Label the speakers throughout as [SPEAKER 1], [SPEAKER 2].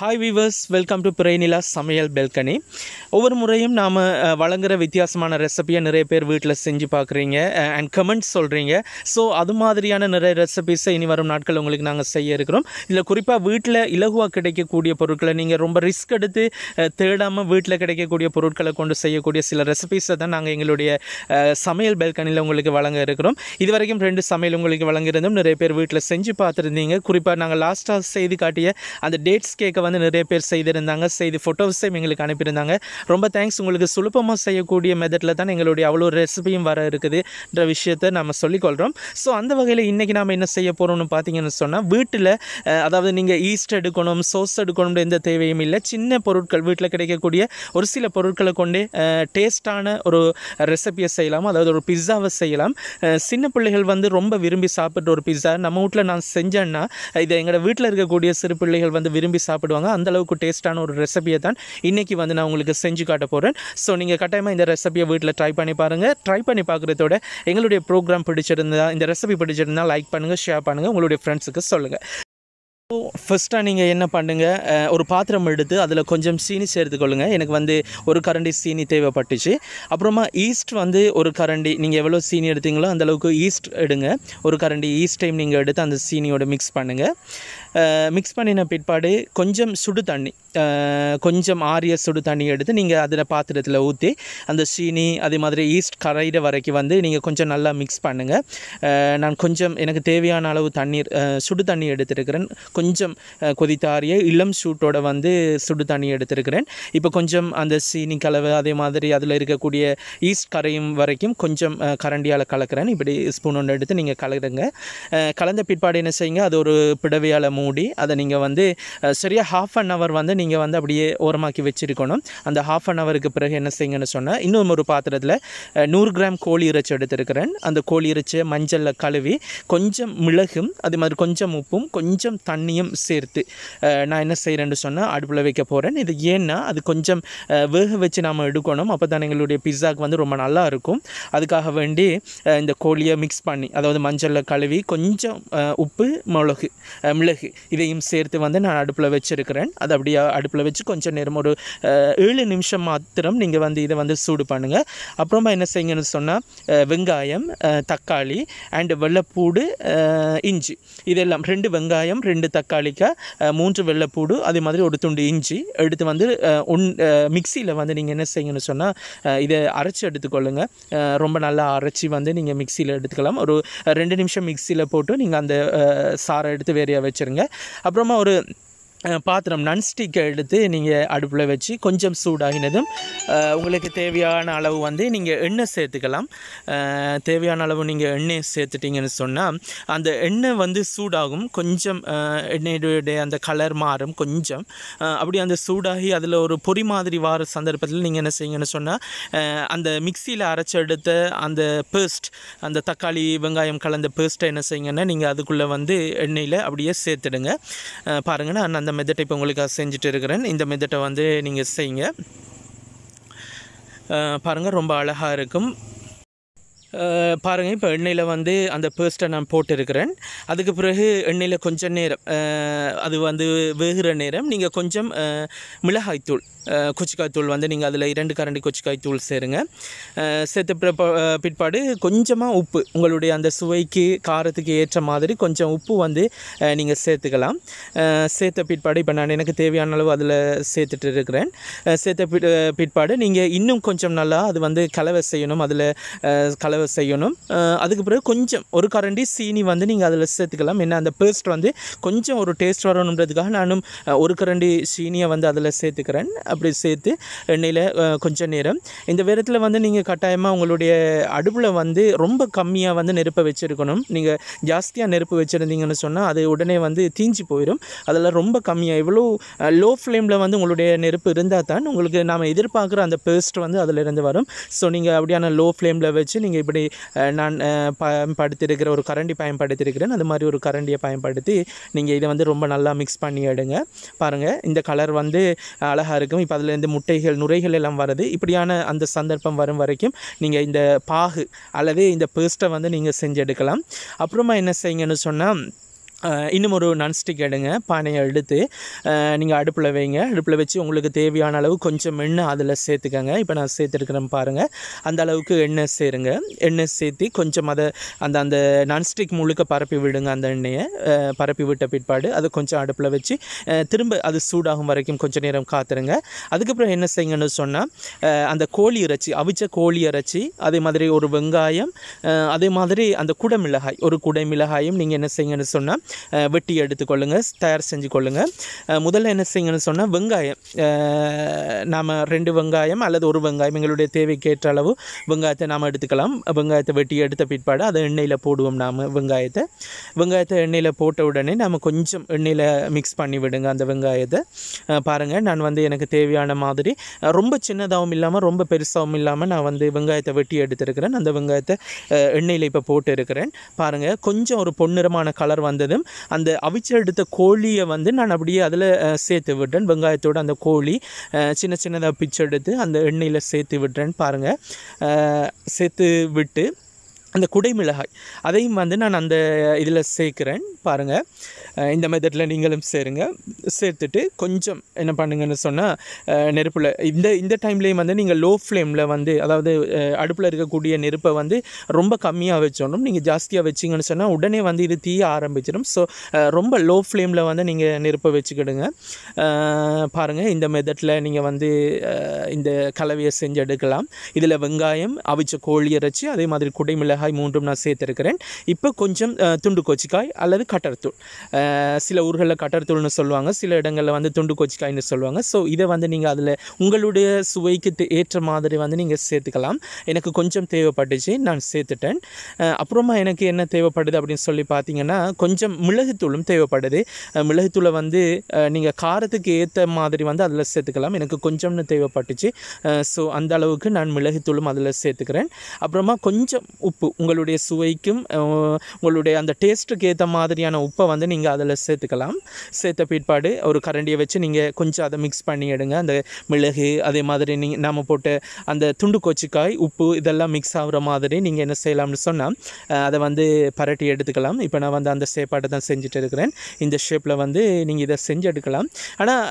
[SPEAKER 1] Hi viewers welcome to பிரைனிலா சமையல் பெல்கனி ஒவ்வொரு முறையும் நாம் வழங்குகிற வித்தியாசமான ரெசிபியை நிறைய பேர் வீட்டில் செஞ்சு பார்க்குறீங்க அண்ட் கமெண்ட்ஸ் சொல்கிறீங்க ஸோ அது மாதிரியான நிறைய ரெசிபிஸை இனி வரும் நாட்கள் உங்களுக்கு நாங்கள் செய்ய இருக்கிறோம். இதில் குறிப்பாக வீட்டில் இலகுவாக கிடைக்கக்கூடிய பொருட்களை நீங்கள் ரொம்ப ரிஸ்க் எடுத்து தேடாமல் வீட்டில் கிடைக்கக்கூடிய பொருட்களை கொண்டு செய்யக்கூடிய சில ரெசிபிஸை தான் நாங்கள் எங்களுடைய சமையல் பெல்கனியில் உங்களுக்கு வழங்க இருக்கிறோம். இது வரைக்கும் ரெண்டு சமையல் உங்களுக்கு வழங்கியிருந்தோம் நிறைய பேர் வீட்டில் செஞ்சு பார்த்துருந்தீங்க. குறிப்பாக நாங்கள் லாஸ்ட்டாக செய்து காட்டிய அந்த டேட்ஸ் கேட்க வந்து நிறைய பேர் செய்திருந்தாங்க செய்து ஃபோட்டோஸையும் எங்களுக்கு அனுப்பியிருந்தாங்க. ரொம்ப தேங்க்ஸ் உங்களுக்கு சுலபமாக செய்யக்கூடிய மெத்தடில் தான் எங்களுடைய அவ்வளோ ரெசிபியும் வர இருக்குதுன்ற விஷயத்தை நம்ம சொல்லிக்கொள்கிறோம் ஸோ அந்த வகையில் இன்றைக்கி நாம் என்ன செய்ய போகிறோம்னு பார்த்தீங்கன்னு சொன்னால் வீட்டில் அதாவது நீங்கள் ஈஸ்ட் எடுக்கணும் சோஸ் எடுக்கணும்னு எந்த தேவையும் இல்லை. சின்ன பொருட்கள் வீட்டில் கிடைக்கக்கூடிய ஒரு சில பொருட்களை கொண்டு டேஸ்டான ஒரு ரெசிபியை செய்யலாம். அதாவது ஒரு பிஸ்ஸாவை செய்யலாம். சின்ன பிள்ளைகள் வந்து ரொம்ப விரும்பி சாப்பிட்ற ஒரு பிஸ்ஸா நம்ம வீட்டில் நான் செஞ்சேன்னா இதை எங்களோட வீட்டில் இருக்கக்கூடிய சிறு பிள்ளைகள் வந்து விரும்பி சாப்பிடுவாங்க. சொல்லுவாங்க. அந்தளவுக்கு டேஸ்ட்டான ஒரு ரெசிபியை தான் இன்றைக்கி வந்து நான் உங்களுக்கு செஞ்சு காட்ட போகிறேன் ஸோ நீங்கள் கட்டாயமாக இந்த ரெசிபியை வீட்டில் ட்ரை பண்ணி பாருங்கள் ட்ரை பண்ணி பார்க்குறதோட எங்களுடைய ப்ரோக்ராம் பிடிச்சிருந்தா இந்த ரெசிபி பிடிச்சிருந்தா லைக் பண்ணுங்கள் ஷேர் பண்ணுங்கள் உங்களுடைய ஃப்ரெண்ட்ஸுக்கு சொல்லுங்கள் ஃபஸ்ட்டாக நீங்கள் என்ன பண்ணுங்கள் ஒரு பாத்திரம் எடுத்து அதில் கொஞ்சம் சீனி சேர்த்துக்கொள்ளுங்க எனக்கு வந்து ஒரு கரண்டி சீனி தேவைப்பட்டுச்சு. அப்புறமா ஈஸ்ட் வந்து ஒரு கரண்டி நீங்கள் எவ்வளோ சீனி எடுத்தீங்களோ அந்த அளவுக்கு ஈஸ்ட் எடுங்க. ஒரு கரண்டி ஈஸ்ட் டைம் நீங்கள் எடுத்து அந்த சீனியோட மிக்ஸ் பண்ணுங்கள் மிக்ஸ் பண்ணின பிற்பாடு கொஞ்சம் சுடு தண்ணி. கொஞ்சம் ஆரிய சுடு தண்ணி எடுத்து நீங்கள் அதில் பாத்திரத்தில் ஊற்றி அந்த சீனி அதே மாதிரி ஈஸ்ட் கரையிற வரைக்கும் வந்து நீங்கள் கொஞ்சம் நல்லா மிக்ஸ் பண்ணுங்கள் நான் கொஞ்சம் எனக்கு தேவையான அளவு தண்ணீர் சுடு தண்ணி எடுத்திருக்கிறேன். கொஞ்சம் கொதித்தாரிய இளம் சூட்டோட வந்து சுடு தண்ணி எடுத்திருக்கிறேன். இப்போ கொஞ்சம் அந்த சீனி கலவை அதே மாதிரி அதில் இருக்கக்கூடிய ஈஸ்ட் கரையும் வரைக்கும் கொஞ்சம் கரண்டியால் கலக்கிறேன். இப்படி ஸ்பூன் ஒன்று எடுத்து நீங்கள் கலருங்க கலந்த பிற்பாடு என்ன செய்யுங்க? அது ஒரு பிடவையால் மூடி அதை நீங்கள் வந்து சரியாக ஹாஃப் அன் ஹவர் வந்து நீங்கள் வந்து அப்படியே ஓரமாக்கி வச்சிருக்கணும். அந்த ஹாஃப் அன் ஹவருக்கு பிறகு என்ன செய்யுங்கன்னு சொன்னால் இன்னும் ஒரு பாத்திரத்தில் நூறு கிராம் கோழி இறைச்சி எடுத்திருக்கிறேன். அந்த கோழி இறைச்சியை மஞ்சளில் கழுவி கொஞ்சம் மிளகும் அதே மாதிரி கொஞ்சம் உப்பும் கொஞ்சம் தண்ணியும் சேர்த்து நான் என்ன செய்கிறேன்னு சொன்னால் அடுப்பில் வைக்க போகிறேன் இது ஏன்னா அது கொஞ்சம் வேக வச்சு நாம் எடுக்கணும். அப்போ தான் எங்களுடைய பிஸ்ஸாக்கு வந்து ரொம்ப நல்லா இருக்கும். அதுக்காக வேண்டி இந்த கோழியை மிக்ஸ் பண்ணி அதாவது மஞ்சளில் கழுவி கொஞ்சம் உப்பு மிளகு மிளகு இதையும் சேர்த்து வந்து நான் அடுப்பில் வச்சுருக்கிறேன். அது அப்படியே அடுப்பில் வச்சு கொஞ்சம் நேரம் ஒரு ஏழு நிமிஷம் மாத்திரம் நீங்கள் வந்து இதை வந்து சூடு பண்ணுங்கள் அப்புறமா என்ன செய்யுங்கன்னு சொன்னால் வெங்காயம் தக்காளி அண்டு வெள்ளைப்பூடு இஞ்சி. இதெல்லாம் ரெண்டு வெங்காயம் ரெண்டு தக்காளிக்காய் மூன்று வெள்ளைப்பூடு அதே மாதிரி ஒரு துண்டு இஞ்சி எடுத்து வந்து ஒன் மிக்சியில் வந்து நீங்கள் என்ன செய்யணும்னு சொன்னால் இதை அரைச்சி எடுத்துக்கொள்ளுங்கள் ரொம்ப நல்லா அரைச்சி வந்து நீங்கள் மிக்சியில் எடுத்துக்கலாம். ஒரு ரெண்டு நிமிஷம் மிக்சியில் போட்டு நீங்கள் அந்த சாரை சாறை எடுத்து வேறையாக வச்சுருங்க. அப்புறமா ஒரு பாத்திரம் நன்ஸ்டிக்கை எடுத்து நீங்கள் அடுப்பில் வச்சு கொஞ்சம் சூடாகினதும் உங்களுக்கு தேவையான அளவு வந்து நீங்கள் எண்ணெய் சேர்த்துக்கலாம். தேவையான அளவு நீங்கள் எண்ணெய் சேர்த்துட்டிங்கன்னு சொன்னால் அந்த எண்ணெய் வந்து சூடாகும். கொஞ்சம் எண்ணெயுடைய அந்த கலர் மாறும் கொஞ்சம். அப்படி அந்த சூடாகி அதில் ஒரு பொறி மாதிரி வார சந்தர்ப்பத்தில் நீங்கள் என்ன செய்யுங்கன்னு சொன்னால் அந்த மிக்சியில் அரைச்சி எடுத்த அந்த பேஸ்ட் அந்த தக்காளி வெங்காயம் கலந்த பேஸ்ட்டை என்ன செய்யுங்கன்னா நீங்கள் அதுக்குள்ளே வந்து எண்ணெயில் அப்படியே சேர்த்துடுங்க. பாருங்கன்னா அந்த அந்த மெத்தட்டை இப்போ உங்களுக்காக செஞ்சுட்டு இருக்கிறேன். இந்த மெத்தட்டை வந்து நீங்கள் செய்யுங்க. பாருங்கள் பாருங்க ரொம்ப அழகாக இருக்கும். பாருங்கள் இப்போ எண்ணெயில் வந்து அந்த பேஸ்ட்டை நான் போட்டிருக்கிறேன். அதுக்கு பிறகு எண்ணெயில் கொஞ்சம் நேரம் அது வந்து வேகிற நேரம் நீங்கள் கொஞ்சம் மிளகாய்த்தூள் கொச்சிக்காய்த்தூள் வந்து நீங்கள் அதில் இரண்டு கரண்டி கொச்சிக்காய்த்தூள் சேருங்க. சேர்த்த பிற்பாடு கொஞ்சமாக உப்பு உங்களுடைய அந்த சுவைக்கு காரத்துக்கு ஏற்ற மாதிரி கொஞ்சம் உப்பு வந்து நீங்கள் சேர்த்துக்கலாம். சேர்த்த பிற்பாடு இப்போ நான் எனக்கு தேவையான அளவு அதில் சேர்த்துட்டு இருக்கிறேன். சேர்த்த பிற்பாடு நீங்கள் இன்னும் கொஞ்சம் நல்லா அது வந்து கலவை செய்யணும். அதில் கலவை செய்யணும். அதுக்கு பிறகு கொஞ்சம் ஒரு கரண்டி சீனி வந்து நீங்கள் அதில் சேர்த்துக்கலாம். என்ன அந்த பேஸ்ட் வந்து கொஞ்சம் ஒரு டேஸ்ட் வரணுன்றதுக்காக நானும் ஒரு கரண்டி சீனியை வந்து அதில் சேர்த்துக்கிறேன். அப்படி சேர்த்து எண்ணெயில் கொஞ்சம் நேரம். இந்த வேரத்தில் வந்து நீங்கள் கட்டாயமாக உங்களுடைய அடுப்பில் வந்து ரொம்ப கம்மியாக வந்து நெருப்பை வச்சுருக்கணும். நீங்கள் ஜாஸ்தியாக நெருப்பு வச்சுருந்தீங்கன்னு சொன்னால் அது உடனே வந்து தீஞ்சு போயிடும் அதில் ரொம்ப கம்மியாக இவ்வளோ லோ ஃப்ளேமில் வந்து உங்களுடைய நெருப்பு இருந்தால் தான் உங்களுக்கு நாம் எதிர்பார்க்குற அந்த பேஸ்ட் வந்து அதில் இருந்து வரும். ஸோ நீங்கள் அப்படியான லோ ஃப்ளேமில் வச்சு நீங்கள் இப்படி நான் ப படுத்திருக்கிற ஒரு கரண்டி பயன்படுத்தியிருக்கிறேன். அது மாதிரி ஒரு கரண்டியை பயன்படுத்தி நீங்கள் இதை வந்து ரொம்ப நல்லா மிக்ஸ் பண்ணி எடுங்க. பாருங்கள் இந்த கலர் வந்து அழகாக இருக்கும். இப்போ அதுலேருந்து முட்டைகள் நுரைகள் எல்லாம் வருது. இப்படியான அந்த சந்தர்ப்பம் வரும் வரைக்கும் நீங்கள் இந்த பாகு அல்லது இந்த பேஸ்ட்டை வந்து நீங்கள் செஞ்சு எடுக்கலாம். அப்புறமா என்ன செய்யுங்கன்னு சொன்னால் இன்னும் ஒரு நான்ஸ்டிக் எடுங்க. பானையை எடுத்து நீங்கள் அடுப்பில் வைங்க. அடுப்பில் வச்சு உங்களுக்கு தேவையான அளவு கொஞ்சம் எண்ணெய் அதில் சேர்த்துக்கங்க. இப்போ நான் சேர்த்துருக்குறேன் பாருங்கள் அந்த அளவுக்கு எண்ணெய் சேருங்க. எண்ணெய் சேர்த்து கொஞ்சம் அதை அந்த அந்த நான்ஸ்டிக் முழுக்க பரப்பி விடுங்க அந்த எண்ணெயை. பரப்பி விட்ட பிற்பாடு அதை கொஞ்சம் அடுப்பில் வச்சு திரும்ப அது சூடாகும் வரைக்கும் கொஞ்சம் நேரம் காத்துருங்க. அதுக்கப்புறம் என்ன செய்யுங்கன்னு சொன்னால் அந்த கோழி இறைச்சி அவிச்ச கோழி இறைச்சி அதே மாதிரி ஒரு வெங்காயம் அதே மாதிரி அந்த குடமிளகாய் ஒரு குடைமிளகாயும் நீங்கள் என்ன செய்யுங்கன்னு சொன்னால் வெட்டி எடுத்துக்கொள்ளுங்கள் தயார் செஞ்சு கொள்ளுங்கள் முதல்ல என்ன செய்யுங்கன்னு சொன்னால் வெங்காயம். நாம் ரெண்டு வெங்காயம் அல்லது ஒரு வெங்காயம் எங்களுடைய தேவைக்கேற்ற அளவு வெங்காயத்தை நாம் எடுத்துக்கலாம். வெங்காயத்தை வெட்டி எடுத்த பிற்பாடு அதை எண்ணெயில் போடுவோம் நாம் வெங்காயத்தை. வெங்காயத்தை எண்ணெயில் போட்ட உடனே நம்ம கொஞ்சம் எண்ணெயில் மிக்ஸ் பண்ணி விடுங்க அந்த வெங்காயத்தை. பாருங்கள் நான் வந்து எனக்கு தேவையான மாதிரி ரொம்ப சின்னதாகவும் இல்லாமல் ரொம்ப பெருசாகவும் இல்லாமல் நான் வந்து வெங்காயத்தை வெட்டி எடுத்திருக்கிறேன். அந்த வெங்காயத்தை எண்ணெயில் இப்போ போட்டு இருக்கிறேன் பாருங்கள் கொஞ்சம் ஒரு பொன்னிறமான கலர் வந்ததும் அந்த அவிச்சு எடுத்த கோழியை வந்து நான் அப்படியே அதில் சேர்த்து விட்டேன் வெங்காயத்தோடு அந்த கோழி சின்ன சின்னதாக பிச்சு எடுத்து அந்த எண்ணெயில் சேர்த்து விட்டுறேன் பாருங்கள் சேர்த்து விட்டு அந்த குடைமிளகாய். அதையும் வந்து நான் அந்த இதில் சேர்க்குறேன். பாருங்கள் இந்த மெத்தடில் நீங்களும் சேருங்க. சேர்த்துட்டு கொஞ்சம் என்ன பண்ணுங்கன்னு சொன்னால் நெருப்பில் இந்த இந்த டைம்லேயும் வந்து நீங்கள் லோ ஃப்ளேமில் வந்து அதாவது அடுப்பில் இருக்கக்கூடிய நெருப்பை வந்து ரொம்ப கம்மியாக வச்சோணும். நீங்கள் ஜாஸ்தியாக வச்சிங்கன்னு சொன்னால் உடனே வந்து இது தீய ஆரம்பிச்சிடும். ஸோ ரொம்ப லோ ஃப்ளேமில் வந்து நீங்கள் நெருப்பை வச்சுக்கிடுங்க. பாருங்கள் இந்த மெத்தடில் நீங்கள் வந்து இந்த கலவையை செஞ்சு எடுக்கலாம். இதில் வெங்காயம் அவிச்ச கோழி இறைச்சி அதே மாதிரி குடைமிளகாய் மூன்றும் நான் சேர்த்துருக்கிறேன். இப்போ கொஞ்சம் துண்டு கொச்சிக்காய் அல்லது கட்டர்த்தூள் சில ஊர்களில் கட்டர்த்தூள்னு சொல்லுவாங்க சில இடங்களில் வந்து துண்டு கொச்சிக்காய்னு சொல்லுவாங்க. ஸோ இதை வந்து நீங்கள் அதில் உங்களுடைய சுவைக்கு தே- ஏற்ற மாதிரி வந்து நீங்கள் சேர்த்துக்கலாம். எனக்கு கொஞ்சம் தேவைப்பட்டுச்சு நான் சேர்த்துட்டேன். அப்புறமா எனக்கு என்ன தேவைப்படுது அப்படின்னு சொல்லி பார்த்தீங்கன்னா கொஞ்சம் மிளகுத்தூளும் தேவைப்படுது. மிளகுத்தூளை வந்து நீங்கள் காரத்துக்கு ஏற்ற மாதிரி வந்து அதில் சேர்த்துக்கலாம். எனக்கு கொஞ்சம்னு தேவைப்பட்டுச்சு. ஸோ அந்த அளவுக்கு நான் மிளகுத்தூளும் அதில் சேர்த்துக்கிறேன். அப்புறமா கொஞ்சம் உப்பு உங்களுடைய சுவைக்கும் உங்களுடைய அந்த டேஸ்ட்டுக்கு ஏற்ற மாதிரியான உப்பை வந்து நீங்கள் அதில் சேர்த்துக்கலாம். சேர்த்த பிற்பாடு ஒரு கரண்டியை வச்சு நீங்கள் கொஞ்சம் அதை மிக்ஸ் பண்ணி எடுங்க. அந்த மிளகு அதே மாதிரி நீங்கள் நாம் போட்ட அந்த துண்டு கொச்சிக்காய் உப்பு இதெல்லாம் மிக்ஸ் ஆகுற மாதிரி நீங்கள் என்ன செய்யலாம்னு சொன்னால் அதை வந்து பரட்டி எடுத்துக்கலாம். இப்போ நான் வந்து அந்த சேப்பாட்டை தான் செஞ்சுட்டு இருக்கிறேன். இந்த ஷேப்பில் வந்து நீங்கள் இதை செஞ்சு எடுக்கலாம். ஆனால்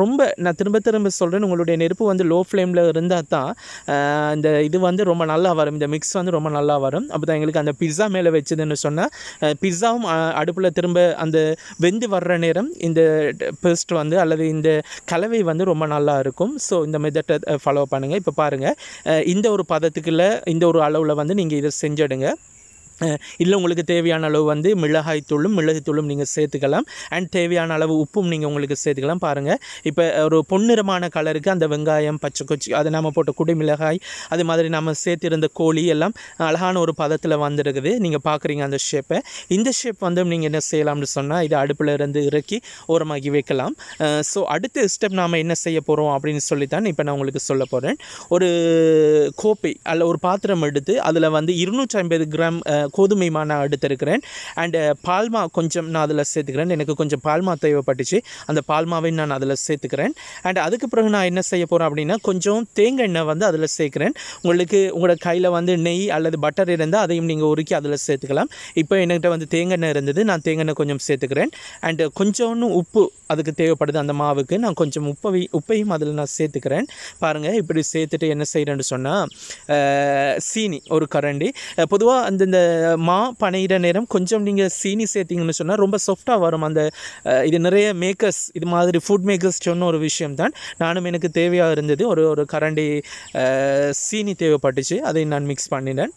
[SPEAKER 1] ரொம்ப நான் திரும்ப திரும்ப சொல்கிறேன் உங்களுடைய நெருப்பு வந்து லோ ஃப்ளேமில் இருந்தால் தான் இந்த இது வந்து ரொம்ப நல்லா வரும். இந்த மிக்ஸ் வந்து ரொம்ப நல்லா வரும். அப்போ தான் எங்களுக்கு அந்த பிஸ்ஸா மேலே வச்சதுன்னு சொன்னால் பிஸ்ஸாவும் அடுப்பில் திரும்ப அந்த வெந்து வர்ற நேரம் இந்த பேஸ்ட் வந்து அல்லது இந்த கலவை வந்து ரொம்ப நல்லா இருக்கும். ஸோ இந்த மெத்தட்டை ஃபாலோ பண்ணுங்கள் இப்போ பாருங்கள் இந்த ஒரு பதத்துக்குள்ள இந்த ஒரு அளவில் வந்து நீங்கள் இதை செஞ்சிடுங்க. இல்லை உங்களுக்கு தேவையான அளவு வந்து மிளகாய் தூளும் மிளகுத்தூளும் நீங்கள் சேர்த்துக்கலாம். அண்ட் தேவையான அளவு உப்பும் நீங்கள் உங்களுக்கு சேர்த்துக்கலாம். பாருங்கள் இப்போ ஒரு பொன்னிறமான கலருக்கு அந்த வெங்காயம் பச்சை கொச்சி அதை நம்ம போட்ட குடி மிளகாய் அது மாதிரி நம்ம சேர்த்திருந்த கோழி எல்லாம் அழகான ஒரு பதத்தில் வந்துருக்குது. நீங்கள் பார்க்குறீங்க அந்த ஷேப்பை இந்த ஷேப் வந்து நீங்கள் என்ன செய்யலாம்னு சொன்னால் இதை அடுப்பில் இருந்து இறக்கி ஓரமாக்கி வைக்கலாம். ஸோ அடுத்த ஸ்டெப் நாம் என்ன செய்ய போகிறோம் அப்படின்னு சொல்லித்தான் இப்போ நான் உங்களுக்கு சொல்ல போகிறேன் ஒரு கோப்பை அல்ல ஒரு பாத்திரம் எடுத்து அதில் வந்து இருநூற்றி ஐம்பது கிராம் கோதுமை மா நான் எடுத்திருக்கிறேன் அண்டு uh, பால்மா கொஞ்சம் நான் அதில் சேர்த்துக்கிறேன். எனக்கு கொஞ்சம் பால்மா தேவைப்பட்டுச்சு. அந்த பால்மாவையும் நான் அதில் சேர்த்துக்கிறேன். அண்ட் அதுக்கு பிறகு நான் என்ன செய்ய போகிறேன் அப்படின்னா கொஞ்சம் தேங்காய் எண்ணெய் வந்து அதில் சேர்க்குறேன். உங்களுக்கு உங்களோட கையில் வந்து நெய் அல்லது பட்டர் இருந்தால் அதையும் நீங்கள் உருக்கி அதில் சேர்த்துக்கலாம். இப்போ என்கிட்ட வந்து தேங்காய் எண்ணெய் இருந்தது. நான் தேங்காய் எண்ணெய் கொஞ்சம் சேர்த்துக்கிறேன். அண்டு uh, கொஞ்சோன்னு உப்பு அதுக்கு தேவைப்படுது அந்த மாவுக்கு. நான் கொஞ்சம் உப்பை உப்பையும் அதில் நான் சேர்த்துக்கிறேன். பாருங்கள் இப்படி சேர்த்துட்டு என்ன செய்கிறேன்னு சொன்னால் சீனி ஒரு கரண்டி. பொதுவாக அந்த இந்த மா பனையிற நேரம் கொஞ்சம் நீங்கள் சீனி சேர்த்திங்கன்னு சொன்னால் ரொம்ப சாஃப்டாக வரும். அந்த இது நிறைய மேக்கர்ஸ் இது மாதிரி ஃபுட் மேக்கர்ஸ் சொன்ன ஒரு விஷயம் தான். நானும் எனக்கு தேவையாக இருந்தது ஒரு ஒரு கரண்டி சீனி தேவைப்பட்டுச்சு. அதை நான் மிக்ஸ் பண்ணினேன்.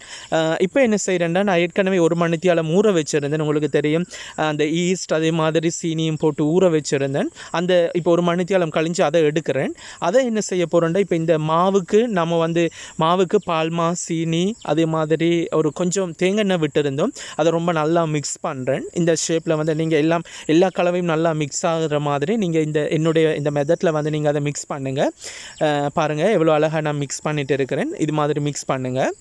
[SPEAKER 1] இப்போ என்ன செய்கிறேன்னா நான் ஏற்கனவே ஒரு மணித்தியால் ஊற வச்சுருந்தேன். உங்களுக்கு தெரியும். அந்த ஈஸ்ட் அதே மாதிரி சீனியும் போட்டு ஊற வச்சுருந்தேன். அந்த இப்போ ஒரு மணித்தியாலம் கழிஞ்சு அதை எடுக்கிறேன். அதை என்ன செய்ய போகிறோன்னா இப்போ இந்த மாவுக்கு நம்ம வந்து மாவுக்கு பால்மா சீனி அதே மாதிரி ஒரு கொஞ்சம் தேங்காய் என்ன விட்டுருந்தோம். அதை ரொம்ப நல்லா மிக்ஸ் பண்ணுறேன் இந்த ஷேப்பில் வந்து நீங்கள் எல்லாம் எல்லா கலவையும் நல்லா மிக்ஸ் ஆகிற மாதிரி நீங்கள் இந்த என்னுடைய இந்த மெத்தடில் வந்து நீங்கள் அதை மிக்ஸ் பண்ணுங்கள் பாருங்கள் எவ்வளோ அழகாக நான் மிக்ஸ் பண்ணிட்டு இருக்கிறேன். இது மாதிரி மிக்ஸ் பண்ணுங்கள்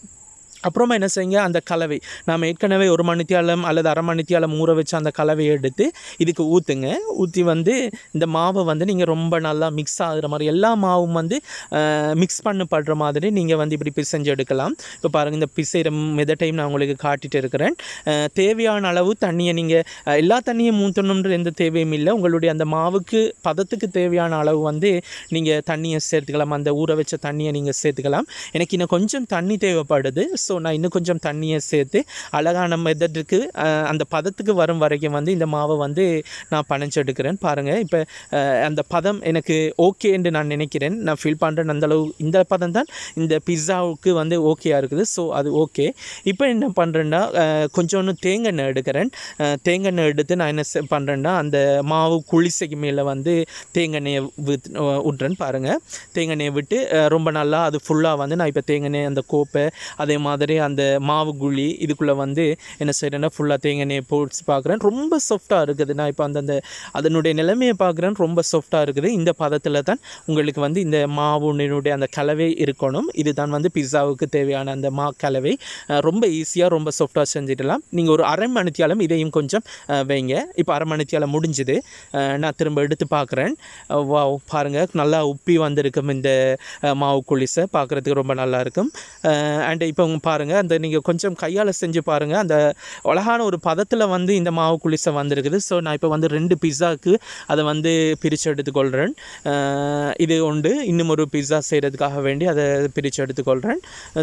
[SPEAKER 1] அப்புறமா என்ன செய்யுங்க? அந்த கலவை. நாம் ஏற்கனவே ஒரு மணித்தியாலம் அல்லது அரை மணித்தியாலம் ஊற வச்ச அந்த கலவையை எடுத்து இதுக்கு ஊற்றுங்க ஊற்றி வந்து இந்த மாவை வந்து நீங்கள் ரொம்ப நல்லா மிக்ஸ் ஆகுற மாதிரி எல்லா மாவும் வந்து மிக்ஸ் பண்ணப்படுற மாதிரி நீங்கள் வந்து இப்படி பிசைஞ்சு எடுக்கலாம். இப்போ பாருங்கள் இந்த பிசைகிற மெதட்டையும் நான் உங்களுக்கு காட்டிட்டு இருக்கிறேன். தேவையான அளவு தண்ணியை நீங்கள் எல்லா தண்ணியும் ஊற்றணுன்ற எந்த தேவையும் இல்லை. உங்களுடைய அந்த மாவுக்கு பதத்துக்கு தேவையான அளவு வந்து நீங்கள் தண்ணியை சேர்த்துக்கலாம். அந்த ஊற வச்ச தண்ணியை நீங்கள் சேர்த்துக்கலாம். எனக்கு இன்னும் கொஞ்சம் தண்ணி தேவைப்படுது. ஸோ நான் இன்னும் கொஞ்சம் தண்ணியை சேர்த்து அழகான மெத்தடுக்கு அந்த பதத்துக்கு வரும் வரைக்கும் வந்து இந்த மாவை வந்து நான் பனைஞ்சு எடுக்கிறேன் பாருங்கள் இப்போ அந்த பதம் எனக்கு ஓகே என்று நான் நினைக்கிறேன். நான் ஃபீல் பண்ணுறேன் அந்தளவு இந்த பதம் தான் இந்த பிஸ்ஸாவுக்கு வந்து ஓகேயா இருக்குது. ஸோ அது ஓகே. இப்போ என்ன பண்ணுறேன்னா கொஞ்சோன்னு தேங்காய் எண்ணெய் எடுக்கிறேன். தேங்காய் எண்ணெய் எடுத்து நான் என்ன பண்ணுறேன்னா அந்த மாவு குளிசைக்கு மேலே வந்து தேங்காய் எண்ணெயை வித் பாருங்கள் தேங்காய் எண்ணெயை விட்டு ரொம்ப நல்லா அது ஃபுல்லாக வந்து நான் இப்போ தேங்காய் எண்ணெய் அந்த கோப்பை அதே மாதிரி அந்த மாவு குழி இதுக்குள்ளே வந்து என்ன செய்கிறேன்னா ஃபுல்லாக தேங்காய் நெய் போட்டு பார்க்குறேன். ரொம்ப சாஃப்டாக இருக்குது. நான் இப்போ அந்தந்த அதனுடைய நிலைமையை பார்க்குறேன். ரொம்ப சாஃப்டாக இருக்குது. இந்த பதத்தில் தான் உங்களுக்கு வந்து இந்த மாவுனுடைய அந்த கலவை இருக்கணும். இதுதான் வந்து பிஸ்ஸாவுக்கு தேவையான அந்த மா கலவை. ரொம்ப ஈஸியாக ரொம்ப சாஃப்டாக செஞ்சிடலாம். நீங்கள் ஒரு அரை மணித்தியாலம் இதையும் கொஞ்சம் வைங்க. இப்போ அரை மணித்தியாலம் முடிஞ்சுது. நான் திரும்ப எடுத்து பார்க்குறேன். வா பாருங்கள் நல்லா உப்பி வந்திருக்கும் இந்த மாவு குளிசை பார்க்குறதுக்கு ரொம்ப நல்லா இருக்கும். அண்ட் இப்போ பாருங்கள் அந்த நீங்கள் கொஞ்சம் கையால் செஞ்சு பாருங்கள் அந்த அழகான ஒரு பதத்தில் வந்து இந்த மாவு குளிசை வந்திருக்குது. ஸோ நான் இப்போ வந்து ரெண்டு பிஸ்ஸாவுக்கு அதை வந்து பிரித்து எடுத்துக்கொள்கிறேன் இது உண்டு. இன்னும் ஒரு பிஸ்ஸா செய்கிறதுக்காக வேண்டி அதை பிரித்து எடுத்துக்கொள்கிறேன்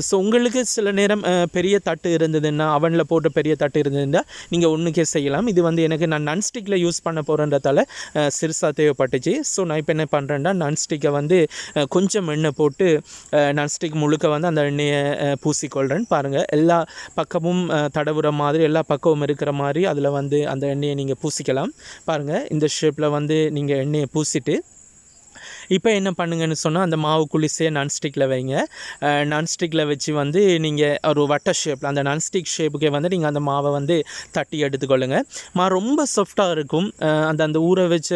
[SPEAKER 1] ஸோ உங்களுக்கு சில நேரம் பெரிய தட்டு இருந்ததுன்னா அவனில் போட்டு பெரிய தட்டு இருந்ததுன்னா நீங்கள் ஒன்றுக்கே செய்யலாம். இது வந்து எனக்கு நான் நன்ஸ்டிக்கில் யூஸ் பண்ண போகிறன்றதால சிறுசாக தேவைப்பட்டுச்சு. ஸோ நான் இப்போ என்ன பண்ணுறேன்னா நன்ஸ்டிக்கை வந்து கொஞ்சம் எண்ணெய் போட்டு நன்ஸ்டிக் முழுக்க வந்து அந்த எண்ணெயை பூசிக்கொள்கிறேன் பூசிக்கொள்கிறேன் பாருங்கள் எல்லா பக்கமும் தடவுற மாதிரி எல்லா பக்கமும் இருக்கிற மாதிரி அதில் வந்து அந்த எண்ணெயை நீங்கள் பூசிக்கலாம். பாருங்கள் இந்த ஷேப்பில் வந்து நீங்கள் எண்ணெயை பூசிட்டு இப்போ என்ன பண்ணுங்கன்னு சொன்னால் அந்த மாவு குளிசே நான்ஸ்டிக்கில் வைங்க. நான்ஸ்டிக்கில் வச்சு வந்து நீங்கள் ஒரு வட்ட ஷேப்பில் அந்த நான்ஸ்டிக் ஷேப்புக்கே வந்து நீங்கள் அந்த மாவை வந்து தட்டி எடுத்துக்கொள்ளுங்க. மா ரொம்ப சாஃப்டாக இருக்கும். அந்த அந்த ஊற வச்ச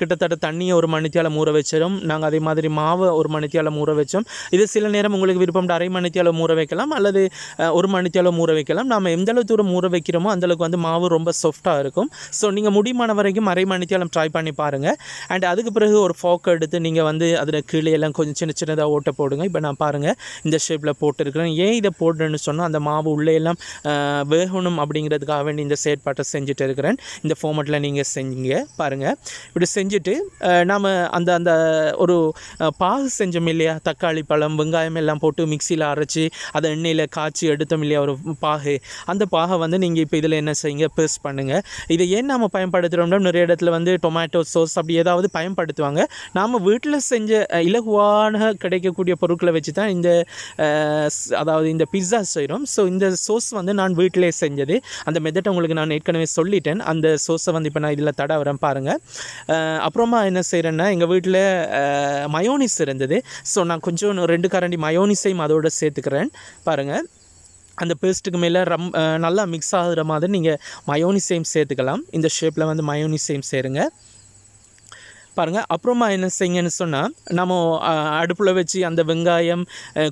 [SPEAKER 1] கிட்டத்தட்ட தண்ணியை ஒரு மணித்தியாலம் ஊற வச்சிடும் நாங்கள் அதே மாதிரி மாவை ஒரு மணித்தியாலம் ஊற வச்சோம். இது சில நேரம் உங்களுக்கு விருப்பம் அரை மணித்தியாலம் ஊற வைக்கலாம் அல்லது ஒரு மணித்தியாலம் ஊற வைக்கலாம். நாம் எந்த அளவு தூரம் ஊற வைக்கிறோமோ அந்த அளவுக்கு வந்து மாவு ரொம்ப சாஃப்டாக இருக்கும். ஸோ நீங்கள் முடிமான வரைக்கும் அரை மணித்தியாலம் ட்ரை பண்ணி பாருங்கள் அண்ட் அதுக்கு பிறகு ஒரு ஃபோக் எடுத்து நீங்கள் வந்து அதில் கீழே எல்லாம் கொஞ்சம் சின்ன சின்னதாக ஓட்ட போடுங்க. இப்போ நான் பாருங்கள் இந்த ஷேப்பில் போட்டுருக்குறேன். ஏன் இதை போடுறேன்னு சொன்னால் அந்த மாவு உள்ளே எல்லாம் வேகணும் அப்படிங்கிறதுக்காக வேண்டி இந்த செயற்பாட்டை செஞ்சுட்டு இருக்கிறேன். இந்த ஃபார்மெட்டில் நீங்கள் செஞ்சீங்க பாருங்கள் இப்படி செஞ்சுட்டு நாம் அந்த அந்த ஒரு பாகு செஞ்சோம் இல்லையா? தக்காளி பழம் வெங்காயம் எல்லாம் போட்டு மிக்சியில் அரைச்சி அதை எண்ணெயில் காய்ச்சி எடுத்தோம் இல்லையா ஒரு பாகு. அந்த பாகை வந்து நீங்கள் இப்போ இதில் என்ன செய்யுங்க? பேஸ்ட் பண்ணுங்கள் இதை ஏன் நாம் பயன்படுத்துகிறோம்னா நிறைய இடத்துல வந்து டொமேட்டோ சோஸ் அப்படி ஏதாவது பயன்படுத்துவாங்க. நாம் வீட்டில் செஞ்ச இலகுவான கிடைக்கக்கூடிய பொருட்களை வச்சு தான் இந்த அதாவது இந்த பிஸ்ஸா செய்கிறோம் ஸோ இந்த சோஸ் வந்து நான் வீட்டிலே செஞ்சது. அந்த மெத்தட்டை உங்களுக்கு நான் ஏற்கனவே சொல்லிட்டேன். அந்த சோஸை வந்து இப்போ நான் இதில் தட வரேன் பாருங்கள் அப்புறமா என்ன செய்கிறேன்னா எங்கள் வீட்டில் மயோனிஸ் இருந்தது. ஸோ நான் கொஞ்சம் ரெண்டு கரண்டி மயோனிஸையும் அதோட சேர்த்துக்கிறேன். பாருங்கள் அந்த பேஸ்ட்டுக்கு மேலே ரம் நல்லா மிக்ஸ் ஆகுற மாதிரி நீங்கள் மயோனிஸையும் சேர்த்துக்கலாம். இந்த ஷேப்பில் வந்து மயோனிஸையும் சேருங்க. பாருங்கள் அப்புறமா என்ன செய்யுங்கன்னு சொன்னால் நம்ம அடுப்பில் வச்சு அந்த வெங்காயம்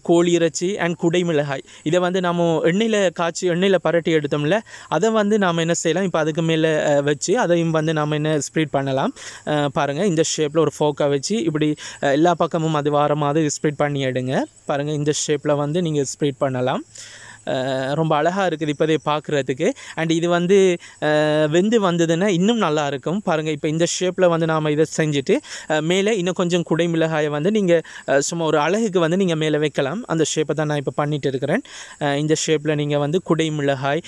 [SPEAKER 1] கோழி இறைச்சி அண்ட் குடை மிளகாய் இதை வந்து நம்ம எண்ணெயில் காய்ச்சி எண்ணெயில் பரட்டி எடுத்தோம்ல அதை வந்து நாம் என்ன செய்யலாம் இப்போ அதுக்கு மேலே வச்சு அதையும் வந்து நாம் என்ன ஸ்ப்ரீட் பண்ணலாம் பாருங்கள் இந்த ஷேப்பில் ஒரு ஃபோக்கை வச்சு இப்படி எல்லா பக்கமும் அது வாரமாக ஸ்ப்ரிட் ஸ்ப்ரீட் பண்ணி எடுங்க பாருங்கள் இந்த ஷேப்பில் வந்து நீங்கள் ஸ்ப்ரீட் பண்ணலாம். ரொம்ப அழகாக இருக்குது இப்போதே பார்க்குறதுக்கு அண்ட் இது வந்து வெந்து வந்ததுன்னா இன்னும் நல்லா இருக்கும். பாருங்கள் இப்போ இந்த ஷேப்பில் வந்து நாம் இதை செஞ்சுட்டு மேலே இன்னும் கொஞ்சம் குடை மிளகாயை வந்து நீங்கள் சும்மா ஒரு அழகுக்கு வந்து நீங்கள் மேலே வைக்கலாம். அந்த ஷேப்பை தான் நான் இப்போ பண்ணிட்டு இருக்கிறேன். இந்த ஷேப்பில் நீங்கள் வந்து குடை மிளகாய்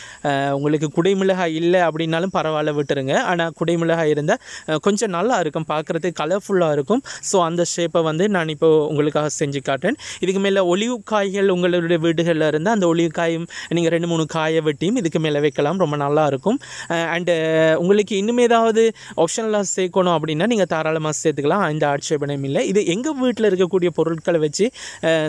[SPEAKER 1] உங்களுக்கு குடை மிளகாய் இல்லை அப்படின்னாலும் பரவாயில்ல விட்டுருங்க. ஆனால் குடை மிளகாய் இருந்தால் கொஞ்சம் நல்லா இருக்கும். பார்க்குறதுக்கு கலர்ஃபுல்லாக இருக்கும். ஸோ அந்த ஷேப்பை வந்து நான் இப்போ உங்களுக்காக செஞ்சு காட்டுறேன். இதுக்கு மேலே ஒளிவு காய்கள் உங்களுடைய வீடுகளில் இருந்தால் அந்த ஒளிவு காய் காயும் நீங்கள் ரெண்டு மூணு காயை வெட்டியும் இதுக்கு மேலே வைக்கலாம். ரொம்ப நல்லா இருக்கும். அண்டு உங்களுக்கு இன்னும் ஏதாவது ஆப்ஷனலாக சேர்க்கணும் அப்படின்னா நீங்கள் தாராளமாக சேர்த்துக்கலாம். இந்த ஆட்சேபனையும் இல்லை. இது எங்கள் வீட்டில் இருக்கக்கூடிய பொருட்களை வச்சு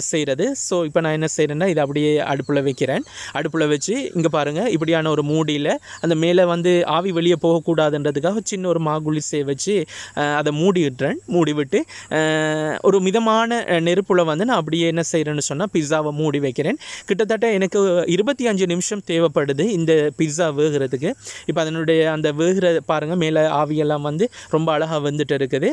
[SPEAKER 1] செய்கிறது ஸோ இப்போ நான் என்ன செய்கிறேன்னா இதை அப்படியே அடுப்பில் வைக்கிறேன். அடுப்பில் வச்சு இங்கே பாருங்கள் இப்படியான ஒரு மூடியில் அந்த மேலே வந்து ஆவி வெளியே போகக்கூடாதுன்றதுக்காக சின்ன ஒரு மாகுலிசையை வச்சு அதை மூடிடுறேன் மூடி விட்டு ஒரு மிதமான நெருப்பில் வந்து நான் அப்படியே என்ன செய்கிறேன்னு சொன்னால் பிஸாவை மூடி வைக்கிறேன். கிட்டத்தட்ட எனக்கு இருபத்தி அஞ்சு நிமிஷம் தேவைப்படுது இந்த பிஸ்ஸா வேகிறதுக்கு. இப்போ அதனுடைய அந்த வேகிற பாருங்கள் மேலே ஆவியெல்லாம் வந்து ரொம்ப அழகாக வந்துட்டு இருக்குது.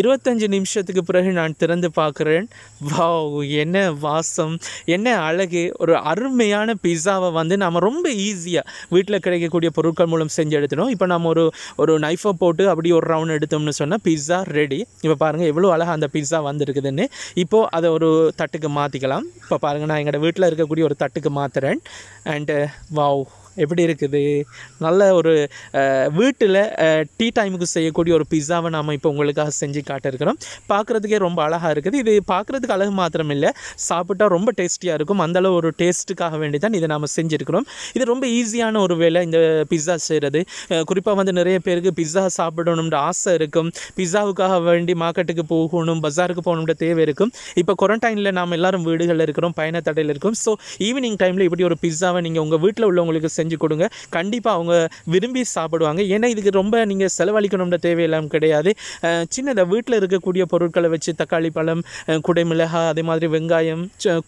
[SPEAKER 1] இருபத்தஞ்சு நிமிஷத்துக்கு பிறகு நான் திறந்து பார்க்குறேன். வாவ் என்ன வாசம் என்ன அழகு. ஒரு அருமையான பிஸ்ஸாவை வந்து நம்ம ரொம்ப ஈஸியாக வீட்டில் கிடைக்கக்கூடிய பொருட்கள் மூலம் செஞ்சு எடுத்துடும் இப்போ நம்ம ஒரு ஒரு நைஃபை போட்டு அப்படி ஒரு ரவுண்ட் எடுத்தோம்னு சொன்னால் பிஸ்ஸா ரெடி இப்போ பாருங்கள் எவ்வளோ அழகாக அந்த பிஸ்ஸா வந்திருக்குதுன்னு. இப்போது அதை ஒரு தட்டுக்கு மாற்றிக்கலாம் இப்போ பாருங்கள் நான் எங்களோட வீட்டில் இருக்கக்கூடிய ஒரு தட்டுக்கு மாற்றி மாற்றுறேன் அண்டு வாவ் எப்படி இருக்குது? நல்ல ஒரு வீட்டில் டீ டைமுக்கு செய்யக்கூடிய ஒரு பிஸ்ஸாவை நாம் இப்போ உங்களுக்காக செஞ்சு காட்டிருக்கிறோம் பார்க்குறதுக்கே ரொம்ப அழகாக இருக்குது. இது பார்க்குறதுக்கு அழகு மாத்திரம் இல்லை சாப்பிட்டா ரொம்ப டேஸ்டியாக இருக்கும். அந்தளவு ஒரு டேஸ்ட்டுக்காக வேண்டி தான் இதை நாம் செஞ்சுருக்கிறோம். இது ரொம்ப ஈஸியான ஒரு வேலை இந்த பிஸ்ஸா செய்கிறது குறிப்பாக வந்து நிறைய பேருக்கு பிஸ்ஸா சாப்பிடணுன்ற ஆசை இருக்கும். பிஸ்ஸாவுக்காக வேண்டி மார்க்கெட்டுக்கு போகணும் பஜாருக்கு போகணுன்ற தேவை இருக்கும். இப்போ குவாரண்டைனில் நாம் எல்லோரும் வீடுகளில் இருக்கிறோம் பயண தடையில் இருக்கும். ஸோ ஈவினிங் டைமில் இப்படி ஒரு பிஸ்ஸாவை நீங்கள் உங்கள் வீட்டில் உள்ளவங்களுக்கு செஞ்சு செஞ்சு கொடுங்க. கண்டிப்பாக அவங்க விரும்பி சாப்பிடுவாங்க. ஏன்னா இதுக்கு ரொம்ப நீங்கள் செலவழிக்கணும்ன்ற தேவையெல்லாம் கிடையாது. சின்னதாக வீட்டில் இருக்கக்கூடிய பொருட்களை வச்சு தக்காளி பழம் குடைமிளகா குடைமிளகாய் அதே மாதிரி வெங்காயம்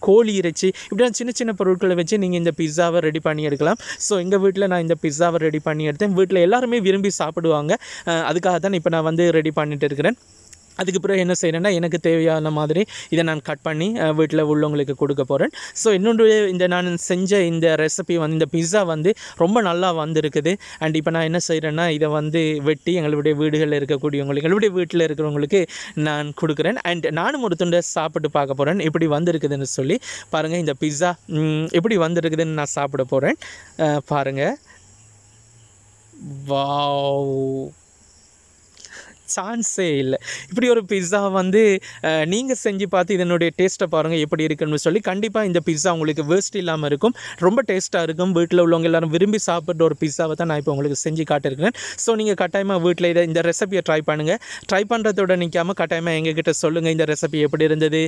[SPEAKER 1] கோழி இறைச்சி இப்படிலாம் சின்ன சின்ன பொருட்களை வச்சு நீங்கள் இந்த பிஸ்ஸாவை ரெடி பண்ணி எடுக்கலாம். ஸோ எங்கள் வீட்டில் நான் இந்த பிஸ்ஸாவை ரெடி பண்ணி எடுத்தேன். வீட்டில் எல்லாருமே விரும்பி சாப்பிடுவாங்க. அதுக்காக தான் இப்போ நான் வந்து ரெடி பண்ணிட்டு இருக்கிறேன். அதுக்கு பிறகு என்ன செய்கிறேன்னா எனக்கு தேவையான மாதிரி இதை நான் கட் பண்ணி வீட்டில் உள்ளவங்களுக்கு கொடுக்க போகிறேன் ஸோ இன்னொன்று இந்த நான் செஞ்ச இந்த ரெசிபி வந்து இந்த பிஸ்ஸா வந்து ரொம்ப நல்லா வந்திருக்குது. அண்ட் இப்போ நான் என்ன செய்கிறேன்னா இதை வந்து வெட்டி எங்களுடைய வீடுகளில் இருக்கக்கூடியவங்களுக்கு எங்களுடைய வீட்டில் இருக்கிறவங்களுக்கு நான் கொடுக்குறேன். அண்ட் நானும் ஒரு துண்டை சாப்பிட்டு பார்க்க போகிறேன் எப்படி வந்திருக்குதுன்னு சொல்லி பாருங்கள் இந்த பிஸ்ஸா எப்படி வந்திருக்குதுன்னு நான் சாப்பிட போகிறேன் பாருங்கள் வாவ். சான்ஸே இல்லை. இப்படி ஒரு பிஸ்ஸா வந்து நீங்கள் செஞ்சு பார்த்து இதனுடைய டேஸ்ட்டை பாருங்கள் எப்படி இருக்குன்னு சொல்லி கண்டிப்பாக இந்த பிஸ்ஸா உங்களுக்கு வேஸ்ட் இல்லாமல் இருக்கும். ரொம்ப டேஸ்ட்டாக இருக்கும். வீட்டில் உள்ளவங்க எல்லாரும் விரும்பி சாப்பிட்ற ஒரு பிஸ்ஸாவை தான் நான் இப்போ உங்களுக்கு செஞ்சு காட்டிருக்கிறேன் ஸோ நீங்கள் கட்டாயமாக வீட்டில் இதை இந்த ரெசிபியை ட்ரை பண்ணுங்கள் ட்ரை பண்ணுறதோட நிற்காமல் கட்டாயமாக எங்ககிட்ட சொல்லுங்கள் இந்த ரெசிபி எப்படி இருந்தது?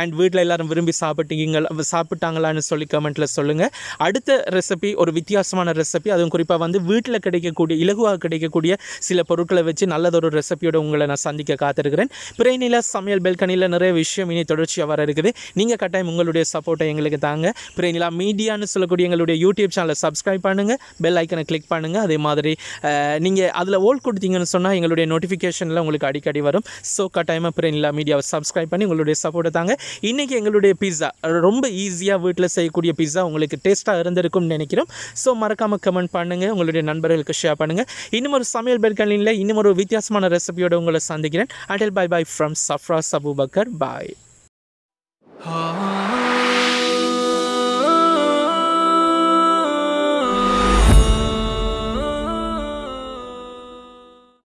[SPEAKER 1] அண்ட் வீட்டில் எல்லாரும் விரும்பி சாப்பிட்டீங்க சாப்பிட்டாங்களான்னு சொல்லி கமெண்ட்டில் சொல்லுங்கள் அடுத்த ரெசிபி ஒரு வித்தியாசமான ரெசிபி அதுவும் குறிப்பாக வந்து வீட்டில் கிடைக்கக்கூடிய இலகுவாக கிடைக்கக்கூடிய சில பொருட்களை வச்சு நல்லதொரு ரெசிபியோட உங்களை நான் சந்திக்க காத்திருக்கிறேன். பிறைநில சமையல் பெல்கனியில் நிறைய விஷயம் இனி தொடர்ச்சியாக வர இருக்குது. நீங்கள் கட்டாயம் உங்களுடைய சப்போர்ட்டை எங்களுக்கு தாங்க. பிறைநிலா மீடியான்னு சொல்லக்கூடிய எங்களுடைய யூடியூப் சேனலை சப்ஸ்கிரைப் பண்ணுங்கள் பெல் ஐக்கனை கிளிக் பண்ணுங்கள் அதே மாதிரி நீங்கள் அதில் ஓல் கொடுத்தீங்கன்னு சொன்னால் எங்களுடைய நோட்டிஃபிகேஷனில் உங்களுக்கு அடிக்கடி வரும். ஸோ கட்டாயமாக பிறைநிலா மீடியாவை சப்ஸ்கிரைப் பண்ணி உங்களுடைய சப்போர்ட்டை தாங்க. இன்றைக்கி எங்களுடைய பிஸ்ஸா ரொம்ப ஈஸியாக வீட்டில் செய்யக்கூடிய பிஸ்ஸா உங்களுக்கு டேஸ்ட்டாக இருந்திருக்கும்னு நினைக்கிறோம். ஸோ மறக்காமல் கமெண்ட் பண்ணுங்கள் உங்களுடைய நண்பர்களுக்கு ஷேர் பண்ணுங்கள் இன்னும் ஒரு சமையல் பெல்கனில் இன்னும் ஒரு வித்தியாசமான சூப்பரான ரெசிபியோடு உங்களை சந்திக்கிறேன். Adil bye bye from Safra Sabu bye bye